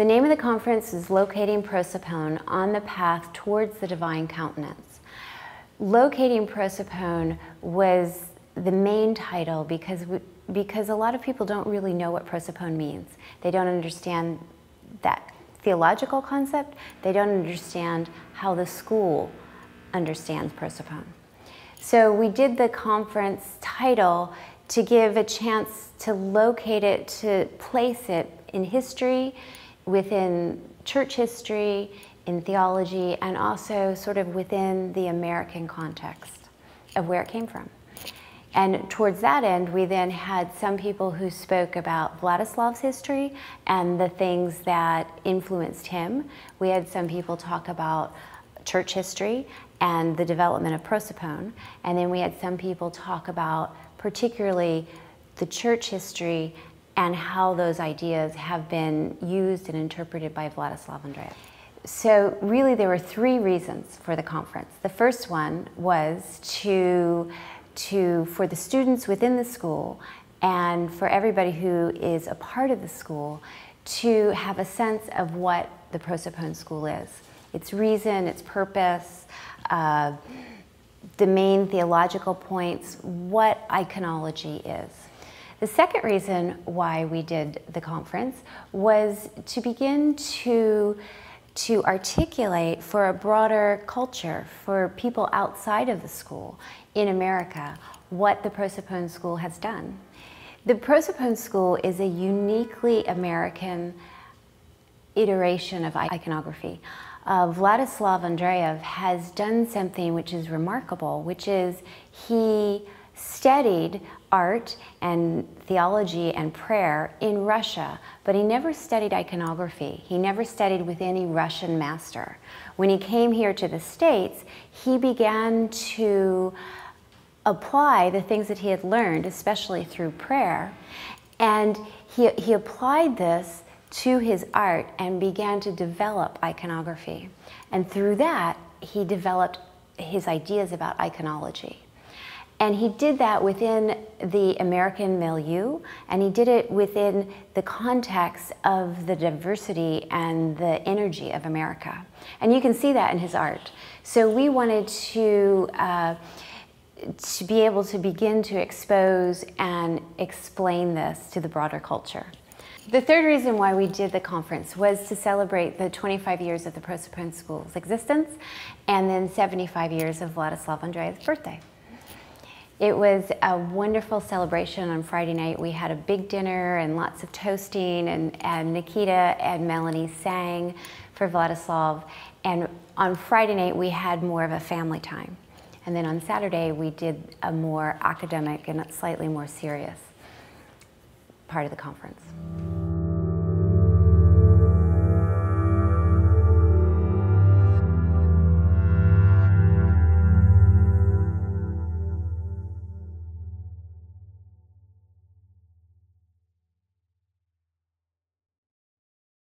The name of the conference is Locating Prosopon on the Path Towards the Divine Countenance. Locating Prosopon was the main title because, we, because a lot of people don't really know what prosopon means. They don't understand that theological concept. They don't understand how the school understands prosopon. So we did the conference title to give a chance to locate it, to place it in history, within church history, in theology, and also sort of within the American context of where it came from. And towards that end, we then had some people who spoke about Vladislav's history and the things that influenced him. We had some people talk about church history and the development of prosopon. And then we had some people talk about particularly the church history and how those ideas have been used and interpreted by Vladislav Andreev. So really there were three reasons for the conference. The first one was to to, for the students within the school and for everybody who is a part of the school to have a sense of what the Prosopon School is. Its reason, its purpose, uh, the main theological points, what iconology is. The second reason why we did the conference was to begin to to articulate for a broader culture, for people outside of the school in America, what the Prosopon School has done. The Prosopon School is a uniquely American iteration of iconography. Uh, Vladislav Andreev has done something which is remarkable, which is he studied art and theology and prayer in Russia, but he never studied iconography. He never studied with any Russian master. When he came here to the States, he began to apply the things that he had learned, especially through prayer, and he, he applied this to his art and began to develop iconography. And through that, he developed his ideas about iconology. And he did that within the American milieu, and he did it within the context of the diversity and the energy of America. And you can see that in his art. So we wanted to, uh, to be able to begin to expose and explain this to the broader culture. The third reason why we did the conference was to celebrate the 25 years of the Prosopon School's existence and then 75 years of Vladislav Andreev's birthday. It was a wonderful celebration on Friday night. We had a big dinner and lots of toasting, and, and Nikita and Melanie sang for Vladislav. And on Friday night, we had more of a family time. And then on Saturday, we did a more academic and slightly more serious part of the conference.